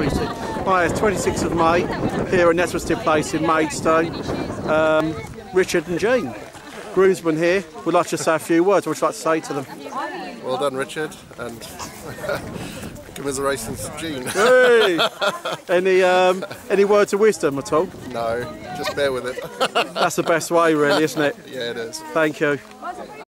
26th. Hi, it's 26th of May here at Nettlestead Place in Maidstone. Um, Richard and Jean, groomsmen here, would like to say a few words. What would you like to say to them? Well done, Richard, and commiserations to Jean. Hey! any um, any words of wisdom at all? no, just bear with it. That's the best way, really, isn't it? yeah, it is. Thank you.